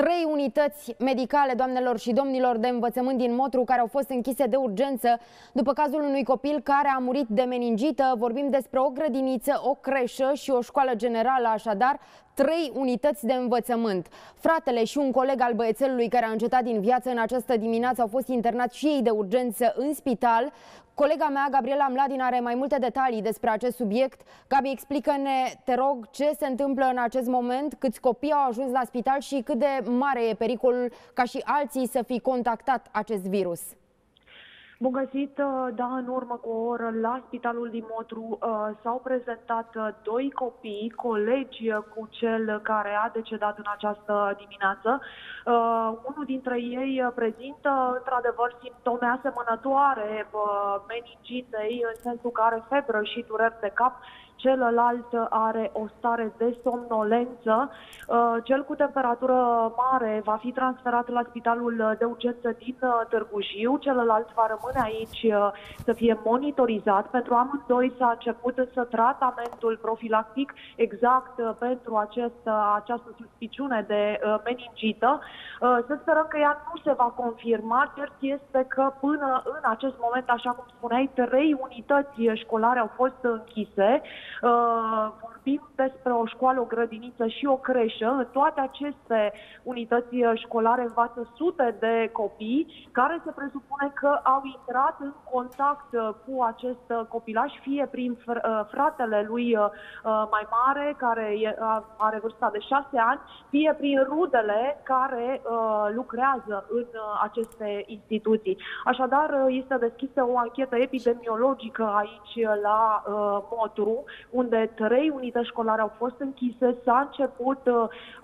trei unități medicale, doamnelor și domnilor, de învățământ din Motru care au fost închise de urgență după cazul unui copil care a murit de meningită. Vorbim despre o grădiniță, o creșă și o școală generală, așadar trei unități de învățământ. Fratele și un coleg al băiețelului care a încetat din viață în această dimineață au fost internați și ei de urgență în spital. Colega mea, Gabriela Mladin, are mai multe detalii despre acest subiect. Gabi, explică-ne, te rog, ce se întâmplă în acest moment, câți copii au ajuns la spital și cât de mare e pericolul ca și alții să fi contactat acest virus. Bun găsit, uh, da, în urmă cu o oră la Spitalul din Motru uh, s-au prezentat uh, doi copii, colegi cu cel care a decedat în această dimineață. Unul dintre ei prezintă într-adevăr simptome asemănătoare meningitei, în sensul că are febră și dureri de cap celălalt are o stare de somnolență. Uh, cel cu temperatură mare va fi transferat la spitalul de urgență din uh, Târgu Jiu, celălalt va rămâne aici uh, să fie monitorizat. Pentru amândoi s-a început însă tratamentul profilactic exact pentru acest, această suspiciune de meningită. Să sperăm că ea nu se va confirma. Cert este că până în acest moment, așa cum spuneai, trei unități școlare au fost închise. Uh, vorbim despre o școală, o grădiniță și o creșă. În toate aceste unități școlare învață sute de copii care se presupune că au intrat în contact cu acest copilaj, fie prin fratele lui uh, mai mare, care are vârsta de șase ani, fie prin rudele care uh, lucrează în aceste instituții. Așadar, este deschisă o anchetă epidemiologică aici la Motru, unde trei unități școlare au fost închise, s-a început uh,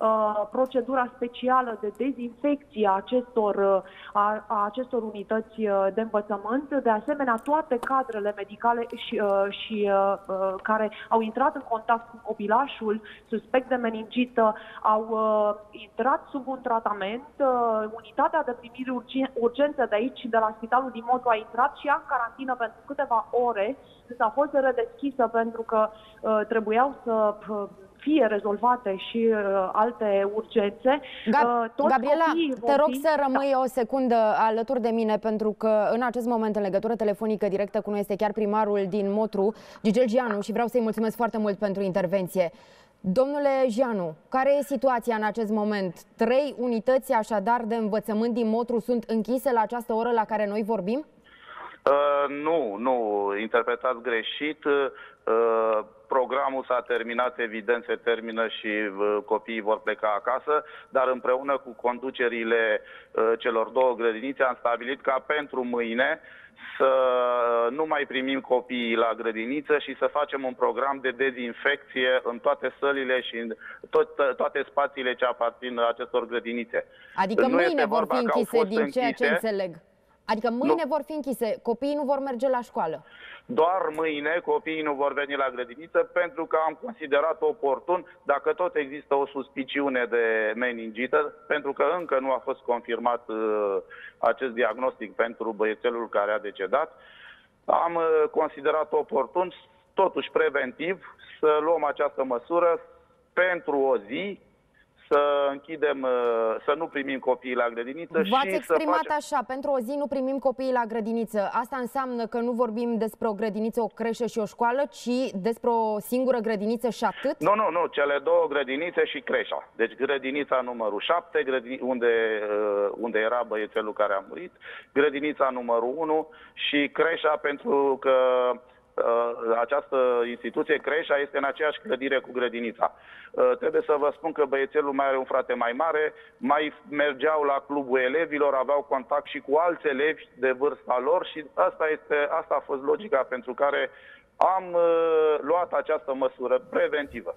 uh, procedura specială de dezinfecție a acestor, uh, a, a acestor unități uh, de învățământ. De asemenea, toate cadrele medicale și, uh, și uh, uh, care au intrat în contact cu copilașul suspect de meningită au uh, intrat sub un tratament. Uh, unitatea de primire urgență de aici, de la Spitalul din Motu, a intrat și ea în carantină pentru câteva ore, însă a fost redeschisă pentru că uh, trebuiau să uh, fie rezolvate și uh, alte urgențe. Gab- uh, Toți Gabriela, te rog fi... să rămâi da. o secundă alături de mine, pentru că în acest moment, în legătură telefonică directă cu noi, este chiar primarul din Motru, Gigel Gianu, și vreau să-i mulțumesc foarte mult pentru intervenție. Domnule Gianu, care e situația în acest moment? Trei unități așadar de învățământ din Motru sunt închise la această oră la care noi vorbim? Uh, nu, nu, interpretați greșit. Uh, programul s-a terminat, evident, se termină și uh, copiii vor pleca acasă, dar împreună cu conducerile uh, celor două grădinițe am stabilit ca pentru mâine să nu mai primim copiii la grădiniță și să facem un program de dezinfecție în toate sălile și în tot, toate spațiile ce aparțin acestor grădinițe. Adică nu mâine vor fi închise din ceea ce înțeleg. Adică mâine nu. vor fi închise, copiii nu vor merge la școală. Doar mâine copiii nu vor veni la grădiniță pentru că am considerat oportun, dacă tot există o suspiciune de meningită, pentru că încă nu a fost confirmat uh, acest diagnostic pentru băiețelul care a decedat, am uh, considerat oportun, totuși preventiv, să luăm această măsură pentru o zi, să închidem, uh, să nu primim copiii la grădiniță V-ați și exprimat să facem... așa, pentru o zi nu primim copiii la grădiniță. Asta înseamnă că nu vorbim despre o grădiniță, o creșă și o școală, ci despre o singură grădiniță și atât? Nu, nu, nu, cele două grădinițe și creșa. Deci grădinița numărul 7, grădini... unde, uh, unde era băiețelul care a murit, grădinița numărul 1 și creșa pentru că Uh, această instituție, creșa, este în aceeași clădire cu grădinița. Uh, trebuie să vă spun că băiețelul mai are un frate mai mare, mai mergeau la clubul elevilor, aveau contact și cu alți elevi de vârsta lor și asta, este, asta a fost logica pentru care am uh, luat această măsură preventivă.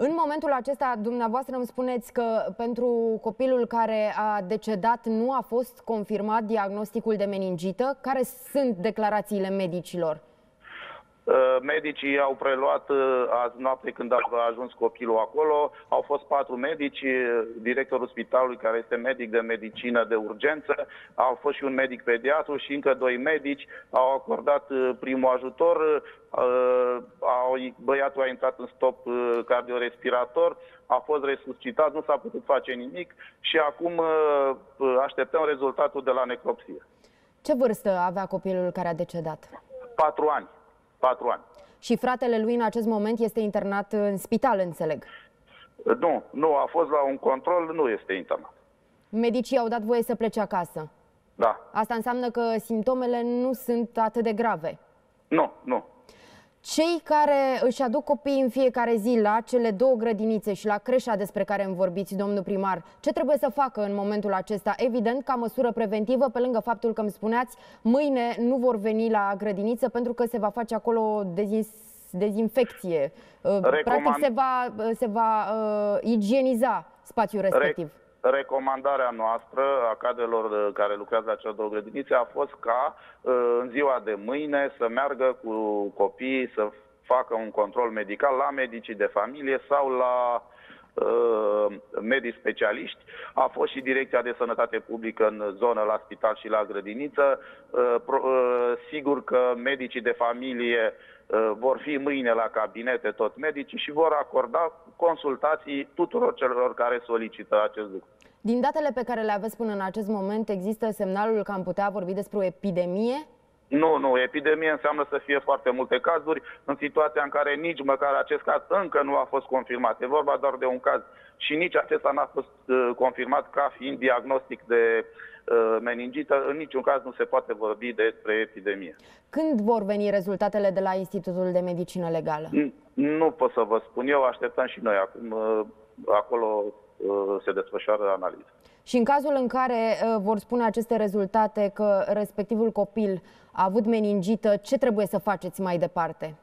În momentul acesta, dumneavoastră îmi spuneți că pentru copilul care a decedat nu a fost confirmat diagnosticul de meningită. Care sunt declarațiile medicilor? Uh, medicii au preluat uh, azi noapte când a ajuns copilul acolo. Au fost patru medici, uh, directorul spitalului care este medic de medicină de urgență, au fost și un medic pediatru și încă doi medici au acordat primul ajutor. Au, băiatul a intrat în stop cardiorespirator, a fost resuscitat, nu s-a putut face nimic și acum așteptăm rezultatul de la necropsie. Ce vârstă avea copilul care a decedat? Patru ani patru ani. Și fratele lui în acest moment este internat în spital, înțeleg? Nu, nu, a fost la un control, nu este internat. Medicii au dat voie să plece acasă? Da. Asta înseamnă că simptomele nu sunt atât de grave? Nu, nu. Cei care își aduc copiii în fiecare zi la cele două grădinițe și la creșa despre care îmi vorbiți, domnul primar, ce trebuie să facă în momentul acesta? Evident, ca măsură preventivă, pe lângă faptul că îmi spuneați, mâine nu vor veni la grădiniță pentru că se va face acolo dezin dezinfecție. Uh, Recomand... Practic se va, se va uh, igieniza spațiul respectiv. Re recomandarea noastră a cadrelor uh, care lucrează la cele două grădinițe a fost ca uh, în ziua de mâine să meargă cu copiii să facă un control medical la medicii de familie sau la uh, medici specialiști. A fost și Direcția de Sănătate Publică în zonă, la spital și la grădiniță. Sigur că medicii de familie vor fi mâine la cabinete tot medicii și vor acorda consultații tuturor celor care solicită acest lucru. Din datele pe care le aveți până în acest moment, există semnalul că am putea vorbi despre o epidemie? Nu, nu. Epidemie înseamnă să fie foarte multe cazuri în situația în care nici măcar acest caz încă nu a fost confirmat. E vorba doar de un caz și nici acesta n-a fost uh, confirmat ca fiind diagnostic de uh, meningită. În niciun caz nu se poate vorbi despre epidemie. Când vor veni rezultatele de la Institutul de Medicină Legală? Nu pot să vă spun eu, așteptăm și noi. Acum uh, acolo uh, se desfășoară analize. Și în cazul în care uh, vor spune aceste rezultate că respectivul copil a avut meningită, ce trebuie să faceți mai departe?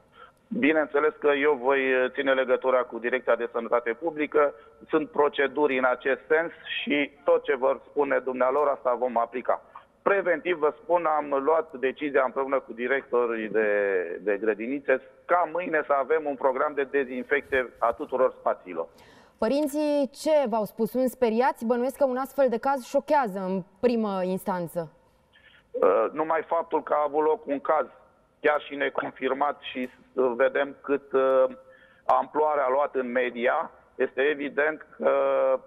Bineînțeles că eu voi ține legătura cu Direcția de Sănătate Publică. Sunt proceduri în acest sens și tot ce vor spune dumnealor, asta vom aplica. Preventiv, vă spun, am luat decizia împreună cu directorii de, de grădinițe ca mâine să avem un program de dezinfecție a tuturor spațiilor. Părinții ce v-au spus? Sunt speriați? Bănuiesc că un astfel de caz șochează în primă instanță. Uh, numai faptul că a avut loc un caz chiar și neconfirmat și uh, vedem cât uh, amploare a luat în media, este evident că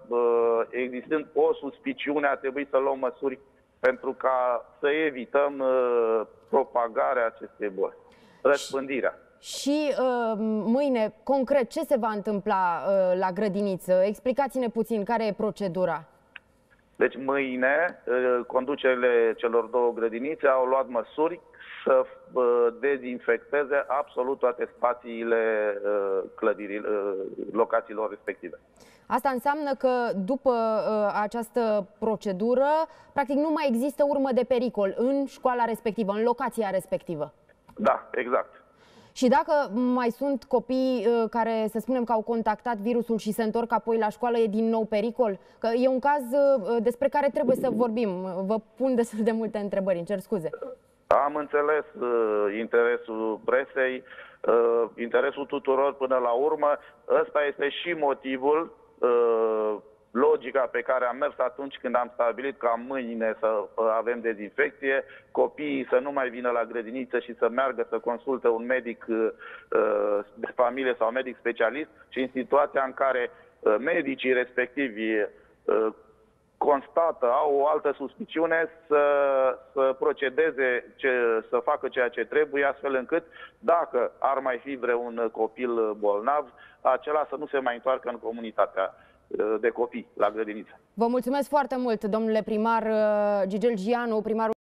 uh, existând o suspiciune a trebuit să luăm măsuri pentru ca să evităm uh, propagarea acestei boli, răspândirea. Și uh, mâine, concret, ce se va întâmpla uh, la grădiniță? Explicați-ne puțin care e procedura. Deci mâine, uh, conducerile celor două grădinițe au luat măsuri să uh, dezinfecteze absolut toate spațiile uh, clădirii, uh, locațiilor respective. Asta înseamnă că după uh, această procedură, practic nu mai există urmă de pericol în școala respectivă, în locația respectivă. Da, exact. Și dacă mai sunt copii uh, care, să spunem că au contactat virusul și se întorc apoi la școală, e din nou pericol? Că e un caz uh, despre care trebuie să vorbim. Vă pun destul de multe întrebări, îmi cer scuze. Am înțeles uh, interesul presei, uh, interesul tuturor până la urmă. Ăsta este și motivul uh, logica pe care am mers atunci când am stabilit ca mâine să uh, avem dezinfecție, copiii să nu mai vină la grădiniță și să meargă să consulte un medic uh, de familie sau medic specialist și în situația în care uh, medicii respectivi constată, au o altă suspiciune să, să procedeze, ce, să facă ceea ce trebuie, astfel încât, dacă ar mai fi vreun copil bolnav, acela să nu se mai întoarcă în comunitatea de copii la grădiniță. Vă mulțumesc foarte mult, domnule primar uh, Gigel Gianu, primarul